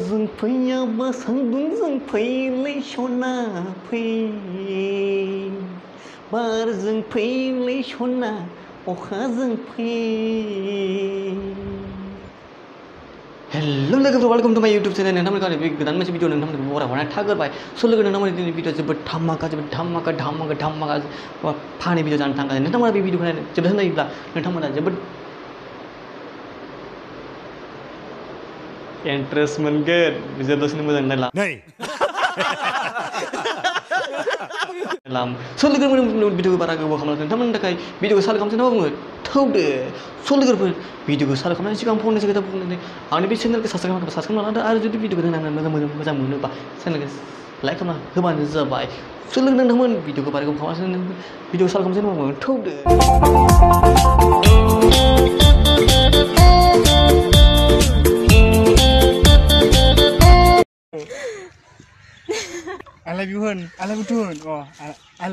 जों फैयाबा सान्दुंजों फैलै सना फै बारजों फैलै सना अखाजों फै हेल' लोगोफोर welcome to my YouTube channel नोंथांमोनखौ बे गोदान मोनसे भिडिअ नोंथांमोनखौ बराय हरनाय थागोरबाय स' लोगो नोंथांमोननि दिनै भिडिअ जोबोद धामाका जोबोद धामाका धामाका धामाका फानि भिडिअ जानो थांगासिनो नोंथांमोना बे भिडिअखौ नायनो जोबोद नायोब्ला नोंथांमोना जोबोद इन्टारेस्ट मोनगोन जोबजासिम मोजां नायला नै लाम स' लोगोफोर भिडिअखौ बारा गोबाव खालामला नोंथांमोननि थाखाय भिडिअखौ साल खालामसै नामा बुङो थौदो स' लोगोफोर भिडिअखौ साल खालामनायनि सिगां फंनैसो खोथा बुंनानै आंनि बे चेनेलखौ साबस्क्राइब खालामबा साबस्क्राइब खालामदो आरो जुदि भिडिअखौ नायनानै मोजां मोजां मोजां मोनोबा चेनेलखौ लाइक खालामना होबानो जाबाय स' लोगो नोंथांमोन भिडिअखौ बारा गोबाव खालामासै भिडिअखौ साल खालामसै नामा बुङो थौदो आई लभ यु हुन आई यु हुन ओ आई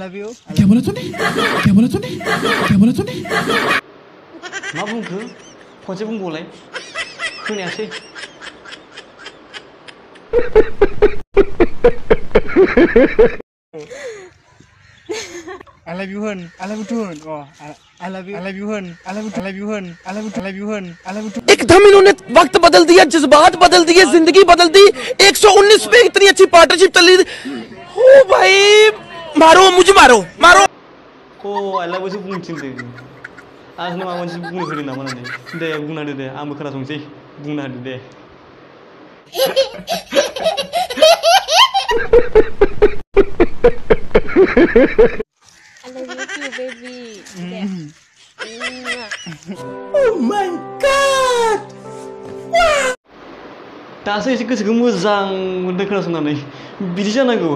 मा बुंखो? खनसे बुंबावलाय। खोनायासै। Love you होन I love you too होन अ I- love you. I love you होन I love you I love you होन I love you I love you होन I love you too. एकदम इन्होंने वक्त बदल दिया जज्बात बदल दिए ज़िंदगी बदल दी। 119 पे इतनी अच्छी पार्टनरशिप चल। रही ओ भाई मारो मुझे मारो मारो। अ आइलाबोसो बुंथिनदों आं माबा मोनसे बुंनो होदों नामा होननानै दे। बुंना होदो दे। आंबो खोनासंसै बुंना होदो दे। I love you too, baby. Yeah. दासो एसे गोसोखौ मोजां मोनदों खोनासंनानै बिदि जानांगौ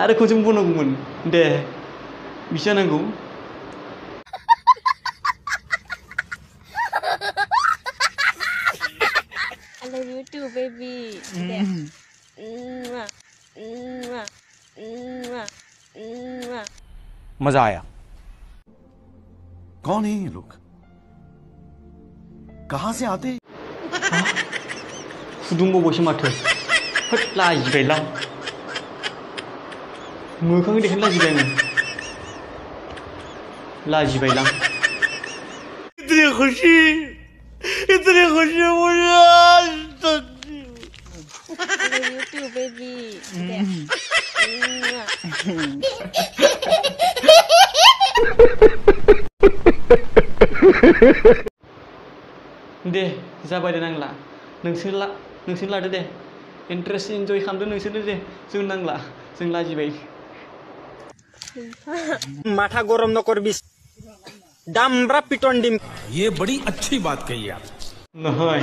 आरो खनसे बुंबावनांगौमोन दे बिदि जानांगौ I love you too, baby. Yeah. Mwah. Mwah. Mwah. Mwah. मजा आया कौन है ये लोग? कहाँ से आते? फुदुंबावबायसो माथो होद लाजिबायलां मोखां देखायनो लाजिबाय आङो लाजिबायलां इतनी खुशी इतनी खुशी मुझे आज तक too, baby. Yeah. Mwah. दे जाबाय दे नांला नोंसोर ला नोंसोर लादो दे इन्टारेस्ट इन्जय खालामदो नोंसोरनो दे जों नांला जों लाजिबाय মাথা গরম নকর বিশ ডামরা পিটন ডিম ये बड़ी अच्छी बात कही आप নহয়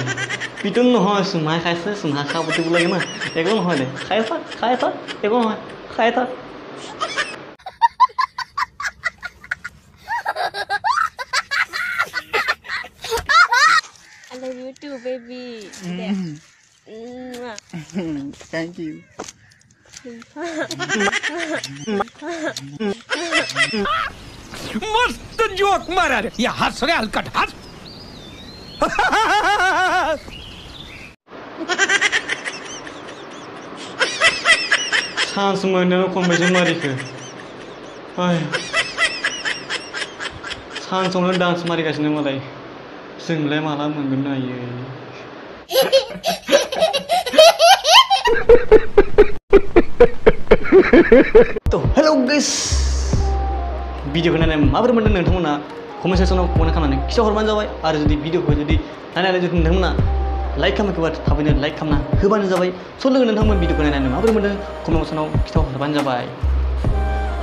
পিটন নহয় চুমাই খাইছে চুমা খা বুটিব লাগে না একো নহয় দে খাই থাক খাই থাক একো নহয় খাই থাক baby. Mwah. Thank you. मस्त जोक मारा रे ये हंस रे हलकट हंस। चान्स मोननायाव खनबेसे मारिखो ओइ सान्सआवनो डान्स मारिगासिनो मालाय जोंलाय माला मोनगोन नायो थ' हेलौ गाइस भिडिअखौ नायनानै माबोरै मोन्दों नोंथांमोना कमेन्ट सेक्सनाव कमेन्ट खालामनानै खिथाहरबानो जाबाय आरो जुदि भिडिअखौ जुदि नायनानै जुदि नोंथांमोना लाइक खालामाखैबा थाबैनो लाइक खालामना होबानो जाबाय स' लोगो नोंथांमोन भिडिअखौ नायनानै माबोरै मोन्दों कमेन्ट सेक्सनाव खिथाहरबानो जाबाय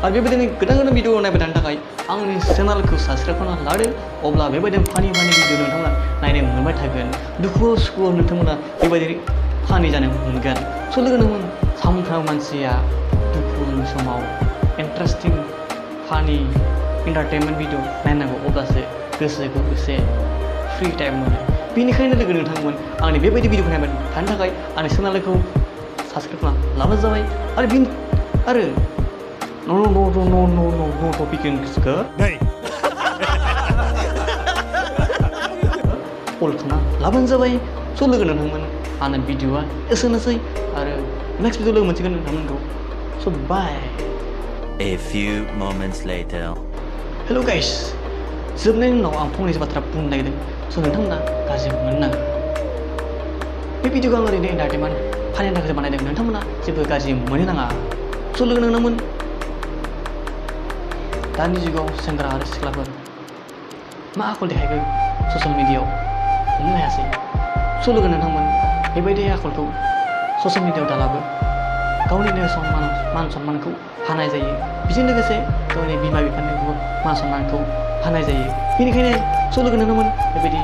आरो बेबायदिनो गोदान गोदान भिडिअ नायबाय थानो थाखाय आंनि चेनेलखौ साबस्क्राइब खालामना लादो अब्ला बेबायदिनो फानि फानि भिडिअ नोंथांमोना नायनो मोनबाय थागोन दुखु सुखुआव नोंथांमोना बेबायदि फानि जानो मोनगोन स' लोगो नोंमोन सानफ्रामबो मानसिया दुखुनि समाव इन्टारेस्टिं फानि इन्टारटेनमेन्ट भिडिअ नायनांगौ अब्लासो गोसोखौ एसे फ्रि टाइम मोनो बेनिखायनो लोगो नोंथांमोन आंनि बेबायदि भिडिअखौ नायबाय थानो थाखाय आंनि चेनेलखौ साबस्क्राइब खालामना लाबानो जाबाय आरो बिन आरो No, no, no, no, no, no, no, no topic in skirt. नै अल खालामना लाबानो जाबाय स' लोगो नोंथांमोन आंना भिडिअआ एसेनोसै आरो नेक्स्ट भिडिअ लोगो मोनसिगोन नोंथांमोनखौ so' bye A few moments later. Hello' guys जोबनायनि उनाव आं फंनैसो बाथ्रा बुंनो नागिरदों स' नोंथांमोना गाज्रि मोननो नाङा बे भिडिअखौ आं ओरैनो एन्टारटेनमेन्ट फानिनि थाखाय बानायदों नोंथांमोना जेबो गाज्रि मोननो नाङा स' लोगो नांनांगोन दानि जुगाव सेंग्रा आरो सिख्लाफोर मा आखल देखायखो ससियेल मिडियाआव हमनो हायासै स' लोगो नोंथांमोन बेबायदि आखलखौ ससियेल मिडियाआव दालाबो गावनिनो सन्मान मान सन्मानखौ हानाय जायो बेजों लोगोसे गावनि बिमा बिफानिबो मान सन्मानखौ हानाय जायो बेनिखायनो स' लोगो नोंथांमोन बेबायदि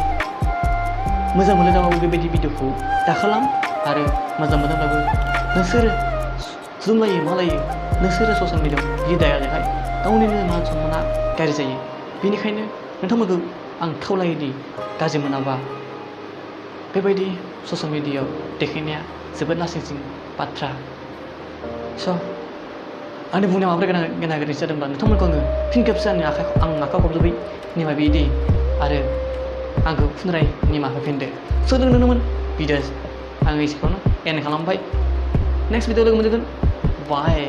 मोजां मोनोब्लाबो बेबायदि भिडिअखौ दाखालाम आरो मोजां मोनोब्लाबो नोंसोरो जुमलायो मा लायो नोंसोरो ससियेल मिडियाआव बिदि दायाखै गावनिनो मान सन्माना गाज्रि जायो बेनिखायनो नोंथांमोनखौ आं खावलायोदि गाज्रि मोनाबा बेबायदि ससियेल मिडियाआव देखायनाया जोबोद लासिंसिं बाथ्रा स' आंनि बुंनाया माबोरै गोनां गोनां गोरोन्थि जादोंब्ला नोंथांमोनखौ आङो फिन खेबसे आंनि आखाइ आं आखाइ खबजोबै निमा बिदि आरो आंखौ पुनराय निमाहा होफिनदो स' लोगो नुनोमोन भिडिअ आङो एसेखौनो एन्ड खालामबाय नेक्स्ट भिडिअ लोगो मोनगोन बाय